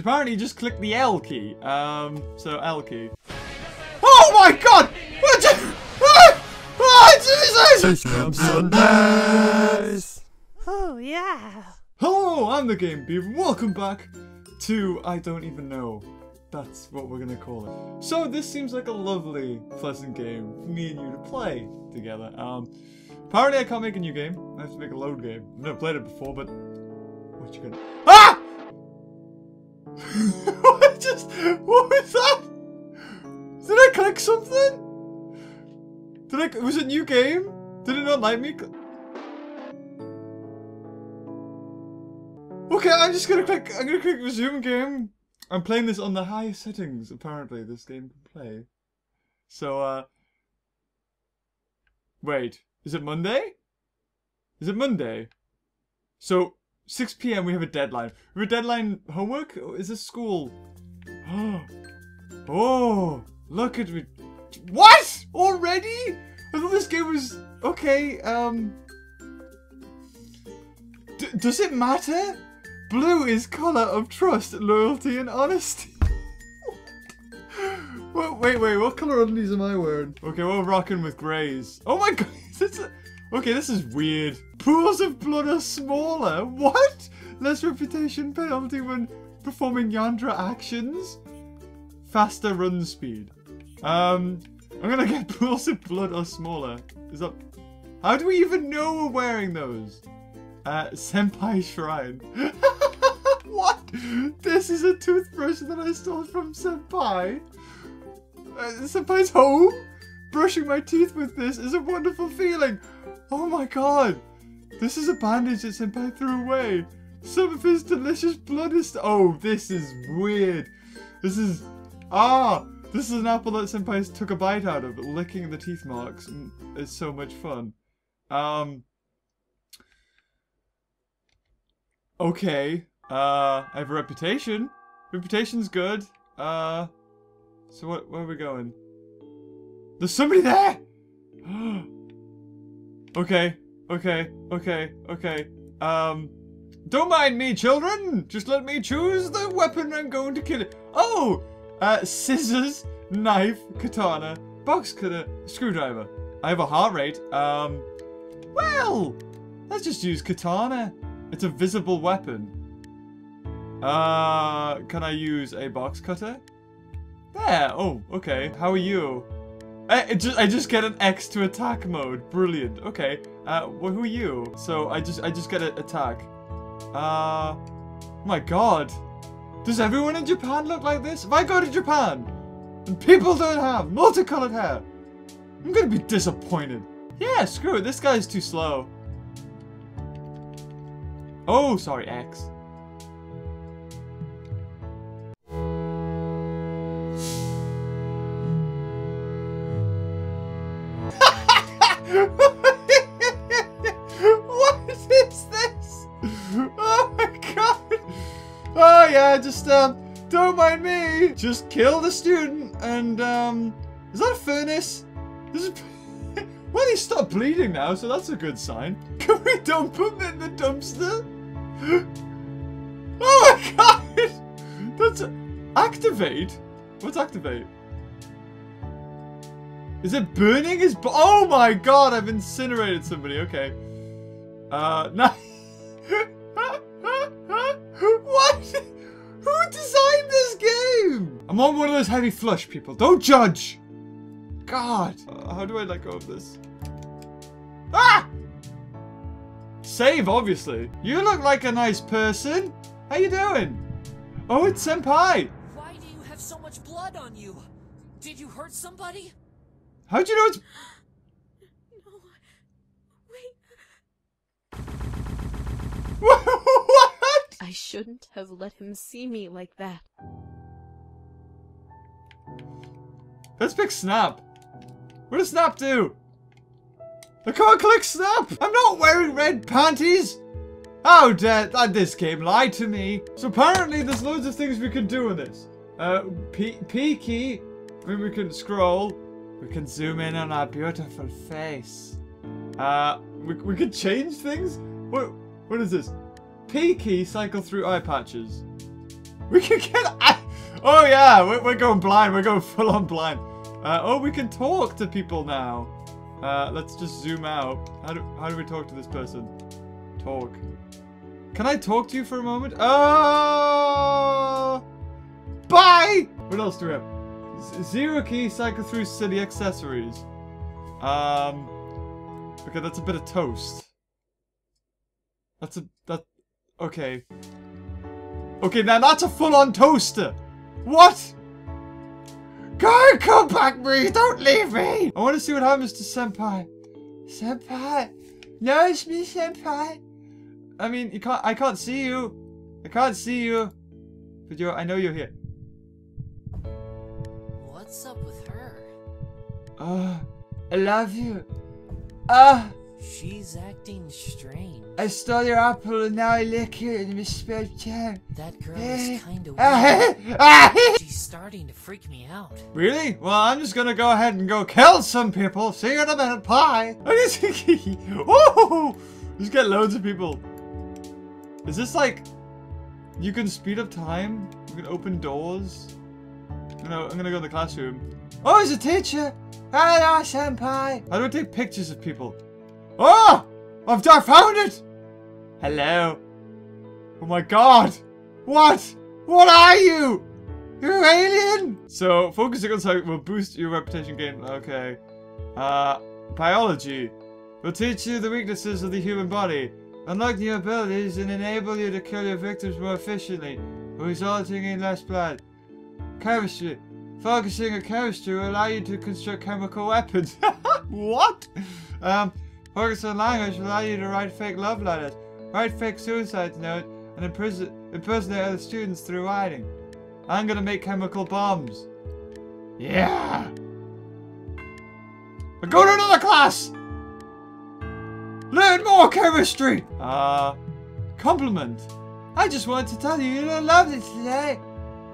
Apparently, just click the L key. Um, so L key. Oh my god! What? the-! Ah, Jesus! Sundays. Oh, yeah. Hello, I'm the Gaming Beaver. Welcome back to I don't even know. That's what we're gonna call it. So this seems like a lovely, pleasant game for me and you to play together. Um, apparently I can't make a new game. I have to make a load game. I've never played it before, but what you gonna? Ah! What just? What was that? Did I click something? Did I? Was it new game? Did it not like me? Okay, I'm just gonna click. I'm gonna click resume game. I'm playing this on the highest settings. Apparently, this game can play. So, uh, wait, is it Monday? Is it Monday? So, 6 p.m. We have a deadline. We have a deadline homework. Or Is this school? Oh, look at me. What? Already? I thought this game was okay. Um, D- does it matter? Blue is color of trust, loyalty, and honesty. wait, wait, wait. What color undies am I wearing? Okay, we're rocking with grays. Oh my god. This is, okay, this is weird. Pools of blood are smaller. What? Less reputation penalty when performing Yandere actions. Faster run speed. Um, I'm gonna get pools of blood are smaller. Is that? How do we even know we're wearing those? Uh, Senpai Shrine. what? This is a toothbrush that I stole from Senpai. Uh, Senpai's home? Brushing my teeth with this is a wonderful feeling. Oh my god. This is a bandage that Senpai threw away. Some of his delicious blood is. Oh, this is weird. This is. Ah! This is an apple that Senpai took a bite out of, licking the teeth marks. It's so much fun. Um. Okay. Uh, I have a reputation. Reputation's good. Uh, so what? Where are we going? There's somebody there. okay. Okay. Okay. Okay. Um, don't mind me, children. Just let me choose the weapon I'm going to kill it. Oh, uh, scissors, knife, katana, box cutter, screwdriver. I have a heart rate. Um, well, let's just use katana. It's a visible weapon. Uh, can I use a box cutter? There. Oh, okay. How are you? I, just I just get an X to attack mode. Brilliant. Okay. Uh, well, who are you? So I just I just get an attack. Uh, my God. Does everyone in Japan look like this? If I go to Japan and people don't have multicolored hair, I'm gonna be disappointed. Yeah, screw it. This guy's too slow. Oh, sorry, X. um, don't mind me. Just kill the student and um, is that a furnace? Is. Well, he stopped bleeding now, so that's a good sign. Can we dump him in the dumpster? Oh my god! That's activate. What's activate? Is it burning his? Oh my god! I've incinerated somebody. Okay. Uh, no. I'm on one of those heavy flush people. Don't judge. God. Uh, how do I let go of this? Ah! Save, obviously. You look like a nice person. How you doing? Oh, it's Senpai. Why do you have so much blood on you? Did you hurt somebody? How'd you know it's... No. Wait. what? I shouldn't have let him see me like that. Let's pick Snap. What does Snap do? I can't click Snap. I'm not wearing red panties. How dare uh, this game lied to me. So apparently there's loads of things we can do in this. Uh, P, P key, when we can scroll, we can zoom in on our beautiful face. Uh, we, we can change things? What, what is this? P key, cycle through eye patches. We can get. Oh yeah, we're, we're going blind. We're going full on blind. Uh, oh, we can talk to people now. Uh, let's just zoom out. How do how do we talk to this person? Talk. Can I talk to you for a moment? Oh! Bye! What else do we have? Z- Zero key, cycle through city accessories. Um. Okay, that's a bit of toast. That's a that. Okay. Okay, now that's a full-on toaster. What? God, come back, me! Don't leave me! I want to see what happens to Senpai. Senpai, no, it's me, Senpai. I mean, you can't. I can't see you. I can't see you. But you, I know you're here. What's up with her? Uh, I love you. Uh, She's acting strange. I stole your apple and now I lick it in my spare time. That girl Eh. is kinda weird. Ah, She's starting to freak me out. Really? Well, I'm just gonna go ahead and go kill some people. See you in a minute. Bye. Woo! Just get loads of people. Is this like you can speed up time? You can open doors. Know, I'm gonna go in the classroom. Oh, it's a teacher. Hello, senpai. How do I take pictures of people? Oh, I've I found it. Hello. Oh my god. What? What are you? You're alien! So, focusing on something will boost your reputation gain. Okay. Uh, biology. Will teach you the weaknesses of the human body. Unlock new abilities and enable you to kill your victims more efficiently, resulting in less blood. Chemistry. Focusing on chemistry will allow you to construct chemical weapons. what? Um, focus on language will allow you to write fake love letters, write fake suicide notes, and impersonate other students through writing. I'm gonna make chemical bombs. Yeah! I go to another class! Learn more chemistry! Uh, compliment. I just wanted to tell you you look lovely today.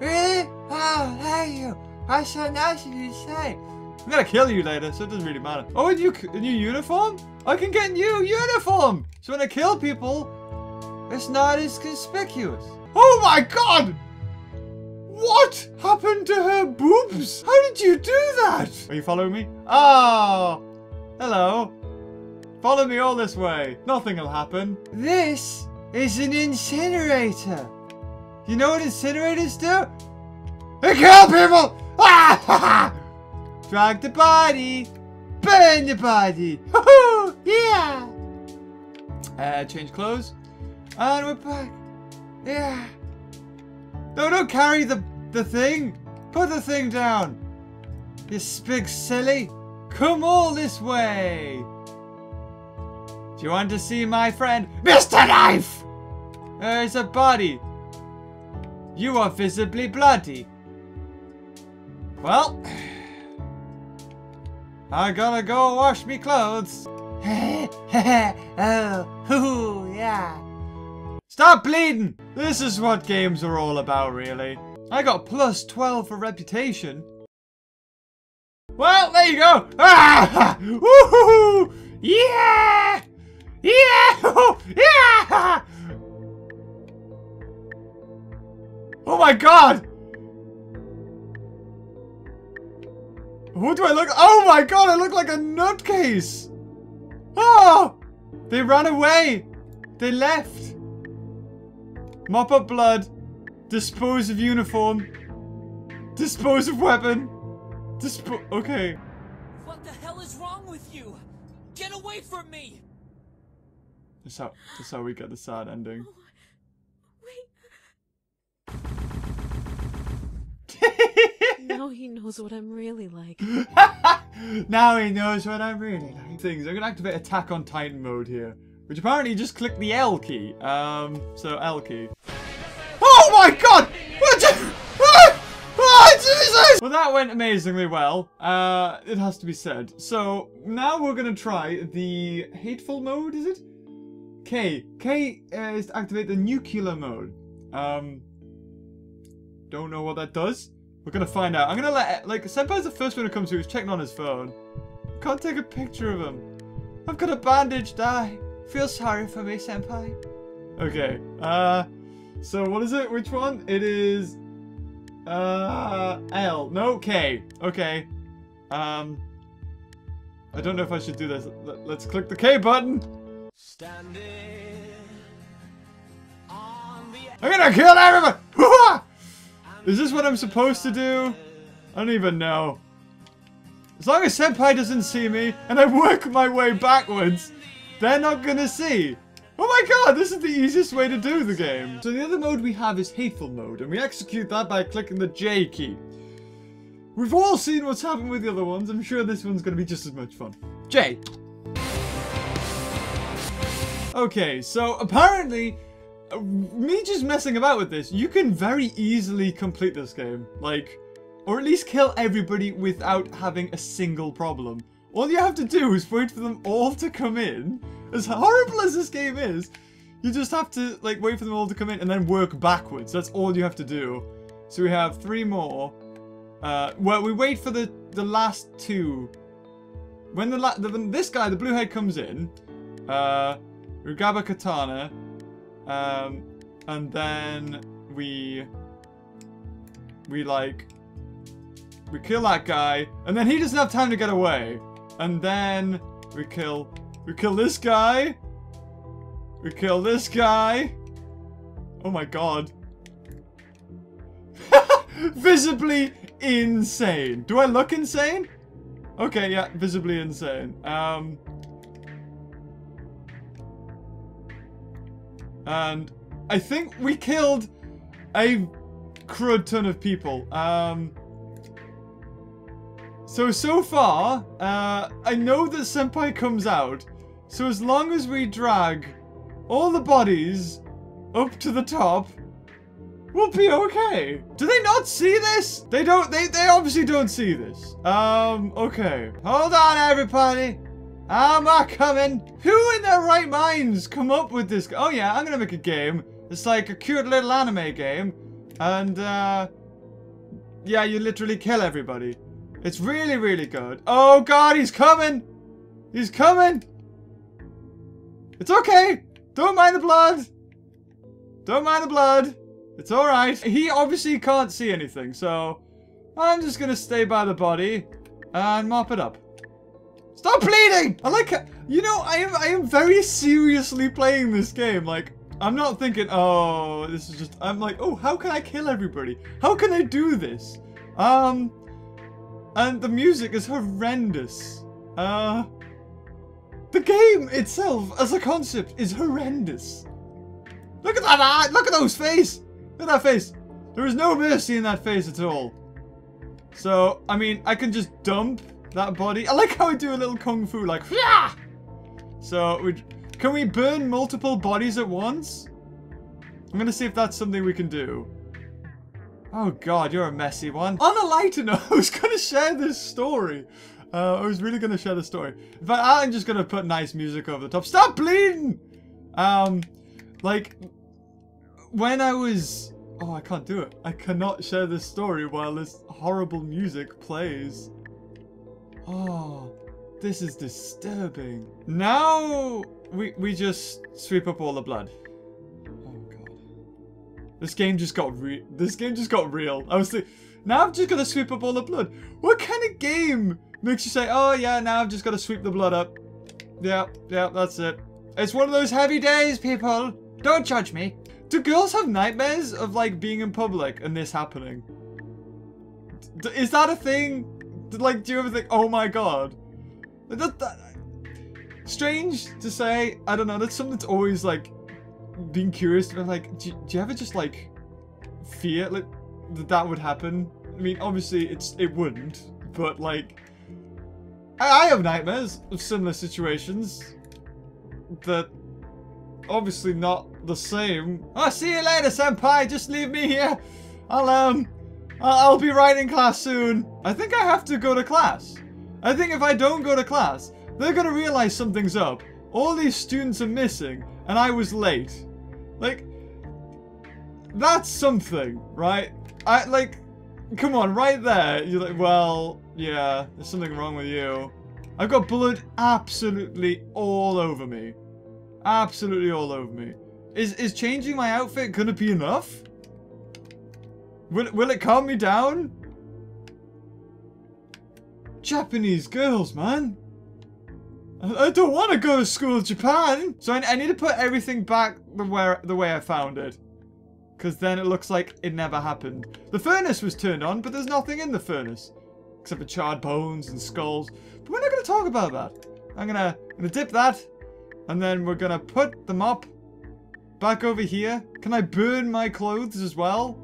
Really? Wow, thank you. That's so nice of you to say. I'm gonna kill you later, so it doesn't really matter. Oh, a new, a new uniform? I can get a new uniform! So when I kill people, it's not as conspicuous. Oh my god! What happened to her boobs? How did you do that? Are you following me? Oh, hello. Follow me all this way. Nothing will happen. This is an incinerator. You know what incinerators do? They kill people! Ah! Drag the body. Burn the body. Yeah! Uh, change clothes. And we're back. Yeah. No, don't carry the, the thing. Put the thing down. You big silly. Come all this way. Do you want to see my friend, Mr. Knife? There's a body. You are visibly bloody. Well, I gotta go wash me clothes. oh, hoo, yeah. Stop bleeding! This is what games are all about, really. I got plus 12 for reputation. Well, there you go! Ah! Woohoo! Yeah! Yeah! Yeah! Oh my god! What do I look? Oh my god, I look like a nutcase! Oh! They ran away! They left! Mop up blood. Dispose of uniform. Dispose of weapon. Dispo- okay. What the hell is wrong with you? Get away from me! That's how, that's how we get the sad ending. Oh, wait. now he knows what I'm really like. now he knows what I'm really like. Things. I'm gonna activate Attack on Titan mode here, which apparently just click the L key. Um, so L key. Oh my God! Ah! Ah! Well, that went amazingly well. Uh, it has to be said. So now we're gonna try the hateful mode. Is it? K. K uh, is to activate the nuclear mode. Um, don't know what that does. We're gonna find out. I'm gonna let like Senpai's the first one who comes through. He's checking on his phone. Can't take a picture of him. I've got a bandaged eye. Feel sorry for me, Senpai. Okay. Uh, So what is it? Which one? It is uh L. No K. Okay. Um I don't know if I should do this. Let- Let's click the K button. Standing on the I'm gonna kill everyone! Is this what I'm supposed to do? I don't even know. As long as Senpai doesn't see me, and I work my way backwards, they're not gonna see. Oh my god, this is the easiest way to do the game. So the other mode we have is Hateful Mode, and we execute that by clicking the J key. We've all seen what's happened with the other ones. I'm sure this one's gonna be just as much fun. J. Okay, so apparently, me just messing about with this, you can very easily complete this game. Like, or at least kill everybody without having a single problem. All you have to do is wait for them all to come in. As horrible as this game is, you just have to, like, wait for them all to come in and then work backwards. That's all you have to do. So we have three more. Uh, well, we wait for the, the last two. When the, la the when this guy, the blue head, comes in, uh, we grab a katana, um, and then we, we like, we kill that guy, and then he doesn't have time to get away, and then we kill, we kill this guy, we kill this guy. Oh my god. Visibly insane. Do I look insane? Okay, yeah, visibly insane. Um, and I think we killed a crud ton of people. Um, so, so far, uh, I know that Senpai comes out. So as long as we drag all the bodies up to the top, we'll be okay. Do they not see this? They don't, they, they obviously don't see this. Um, okay. Hold on, everybody. I'm not coming. Who in their right minds come up with this? Oh yeah, I'm gonna make a game. It's like a cute little anime game. And, uh, yeah, you literally kill everybody. It's really, really good. Oh god, he's coming! He's coming! It's okay! Don't mind the blood! Don't mind the blood! It's alright. He obviously can't see anything, so I'm just gonna stay by the body and mop it up. Stop bleeding! I like. You know, I am I am very seriously playing this game. Like, I'm not thinking, oh, this is just I'm like, oh, how can I kill everybody? How can I do this? Um and the music is horrendous. Uh the game itself as a concept is horrendous. Look at that eye! Look at those face! Look at that face! There is no mercy in that face at all. So, I mean, I can just dump that body. I like how I do a little kung fu, like. So, we, can we burn multiple bodies at once? I'm gonna see if that's something we can do. Oh god, you're a messy one. On a lighter note, I was gonna share this story. Uh, I was really gonna share the story. In fact, I'm just gonna put nice music over the top. Stop bleeding! Um, like, when I was... Oh, I can't do it. I cannot share this story while this horrible music plays. Oh, this is disturbing. Now, we, we just sweep up all the blood. Oh, God. This game just got real. This game just got real. I was thinking, now I'm just gonna sweep up all the blood. What kind of game makes you say, oh yeah, now I've just gotta sweep the blood up? Yeah, yeah, that's it. It's one of those heavy days, people. Don't judge me. Do girls have nightmares of like being in public and this happening? D is that a thing? D- Like, do you ever think, oh my god? That, that, strange to say. I don't know. That's something that's always like being curious. But like, do, do you ever just like fear like that that would happen? I mean, obviously it's it wouldn't, but like, I, I have nightmares of similar situations that obviously not the same. I'll see you later, senpai. Just leave me here. I'll um, I'll, be right in class soon. I think I have to go to class. I think if I don't go to class, they're gonna realize something's up. All these students are missing, and I was late. Like, that's something, right? I like, come on, right there. You're like, well, yeah, there's something wrong with you. I've got blood absolutely all over me. Absolutely all over me. Is is changing my outfit gonna be enough? Will, will it calm me down? Japanese girls, man. I, don't want to go to school in Japan. So I, I need to put everything back the way, the way I found it. Because then it looks like it never happened. The furnace was turned on, but there's nothing in the furnace. Except for charred bones and skulls. But we're not going to talk about that. I'm going to gonna dip that. And then we're going to put the mop back over here. Can I burn my clothes as well?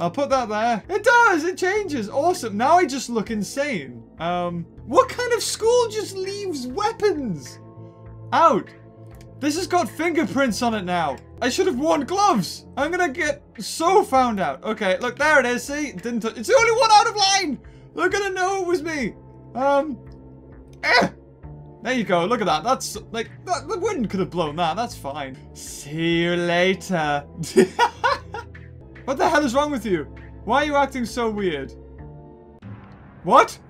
I'll put that there. It does! It changes! Awesome. Now I just look insane. Um, what kind of school just leaves weapons out? This has got fingerprints on it now. I should have worn gloves. I'm gonna get so found out. Okay, look, there it is. See? Didn't It's the only one out of line! They're gonna know it was me. Um, eh. There you go. Look at that. That's like, the wind could have blown that. That's fine. See you later. What the hell is wrong with you? Why are you acting so weird? What? What's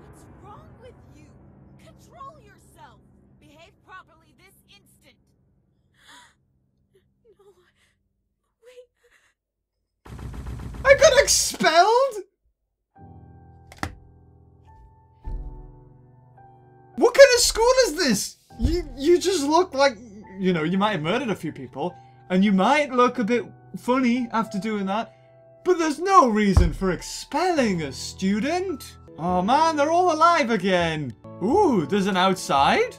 wrong with you? Control yourself. Behave properly this instant. No. Wait. I got expelled? What kind of school is this? You you just look like you know, you might have murdered a few people and you might look a bit funny after doing that. But there's no reason for expelling a student. Oh man, they're all alive again. Ooh, there's an outside?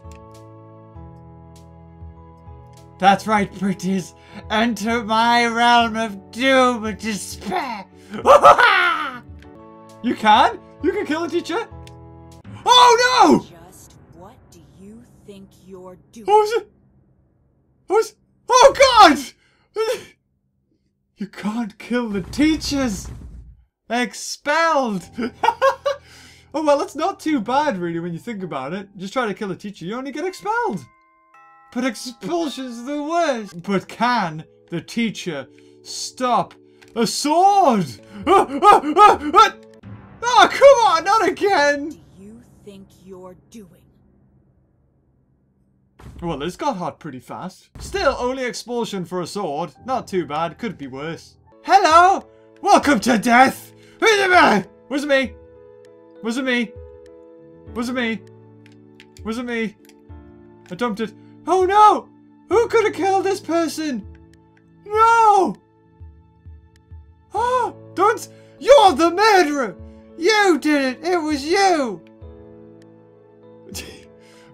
That's right, pretties. Enter my realm of doom and despair. you can? You can kill a teacher? Oh no! Just what do you think you're doing? Was it? Was... Oh god! You can't kill the teachers! Expelled! oh well, it's not too bad really when you think about it. Just try to kill a teacher, you only get expelled. But expulsion's the worst. But can the teacher stop a sword? Oh, come on, not again! do you think you're doing? Well, this got hot pretty fast. Still, only expulsion for a sword. Not too bad. Could be worse. Hello! Welcome to death! Was it me? Was it me? Was it me? Was it me? Was it me? I dumped it. Oh no! Who could have killed this person? No! Ah! Oh, don't! You're the murderer! You did it! It was you!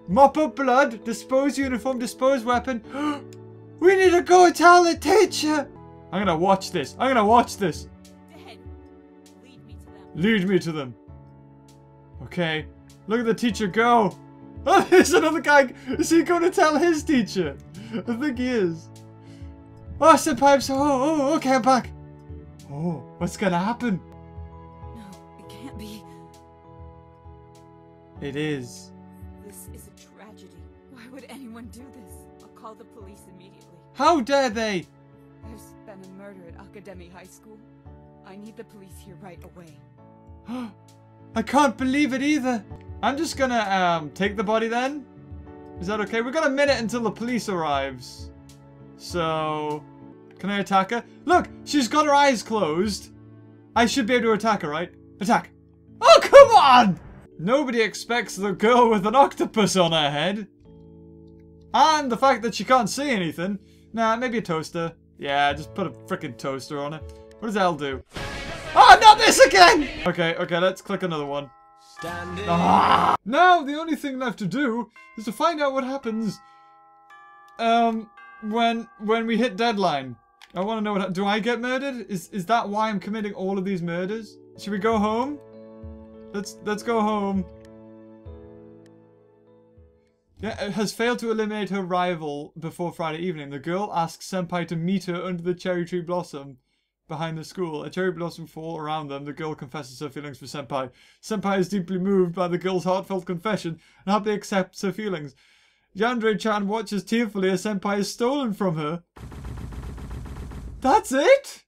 Mop up blood, dispose uniform, dispose weapon. we need to go and tell the teacher. I'm gonna watch this. I'm gonna watch this. Lead me to them. Lead me to them. Okay. Look at the teacher go. Oh, there's another guy. Is he going to tell his teacher? I think he is. Oh, senpai, I'm so... Oh, oh, oh, okay, I'm back. Oh, what's gonna happen? No, it can't be. It is. This is call the police immediately. How dare they? There's been a murder at Akademi High School. I need the police here right away. I can't believe it either. I'm just gonna um take the body then. Is that okay? We've got a minute until the police arrives. So, can I attack her? Look, she's got her eyes closed. I should be able to attack her, right? Attack. Oh, come on! Nobody expects the girl with an octopus on her head. And the fact that she can't see anything. Nah, maybe a toaster. Yeah, just put a freaking toaster on it. What does L do? Oh, not this again! Okay, okay, let's click another one. Ah! Now, the only thing left to do is to find out what happens um, when when we hit deadline. I want to know what... Do I get murdered? Is is that why I'm committing all of these murders? Should we go home? Let's let's go home. Has failed to eliminate her rival before Friday evening. The girl asks Senpai to meet her under the cherry tree blossom behind the school. A cherry blossom fall around them. The girl confesses her feelings for Senpai. Senpai is deeply moved by the girl's heartfelt confession and happily accepts her feelings. Yandere-chan watches tearfully as Senpai is stolen from her. That's it?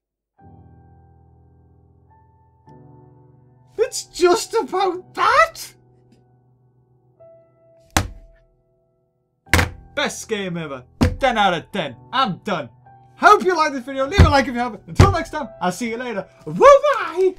It's just about that? Best game ever. 10 out of 10. I'm done. Hope you liked this video. Leave a like if you haven't. Until next time, I'll see you later. Bye bye.